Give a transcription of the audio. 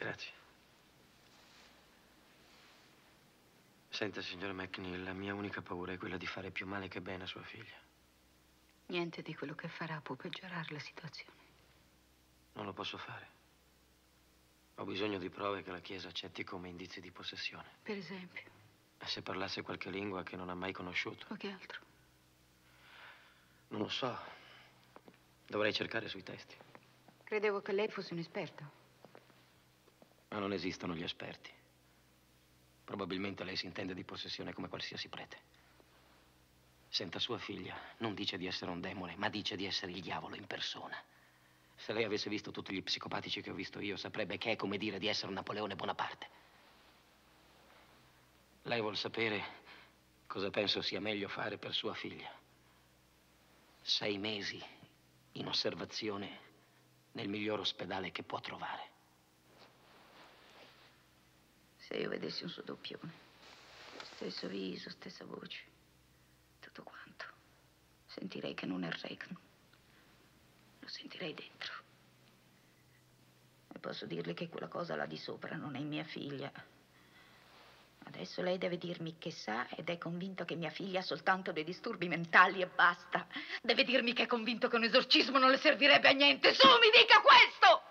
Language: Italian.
Grazie. Senta, signor McNeil, la mia unica paura è quella di fare più male che bene a sua figlia. Niente di quello che farà può peggiorare la situazione. Non lo posso fare. Ho bisogno di prove che la Chiesa accetti come indizi di possessione. Per esempio. E se parlasse qualche lingua che non ha mai conosciuto? O che altro? Non lo so. Dovrei cercare sui testi. Credevo che lei fosse un esperto. Ma non esistono gli esperti. Probabilmente lei si intende di possessione come qualsiasi prete. Senta, sua figlia non dice di essere un demone, ma dice di essere il diavolo in persona. Se lei avesse visto tutti gli psicopatici che ho visto io, saprebbe che è come dire di essere Napoleone Bonaparte. Lei vuol sapere cosa penso sia meglio fare per sua figlia. Sei mesi in osservazione nel miglior ospedale che può trovare. Se io vedessi un suo doppione, stesso viso, stessa voce, tutto quanto, sentirei che non è Reagan. Lo sentirei dentro. E posso dirle che quella cosa là di sopra non è mia figlia. Adesso lei deve dirmi che sa ed è convinto che mia figlia ha soltanto dei disturbi mentali e basta. Deve dirmi che è convinto che un esorcismo non le servirebbe a niente. Su, mi dica questo!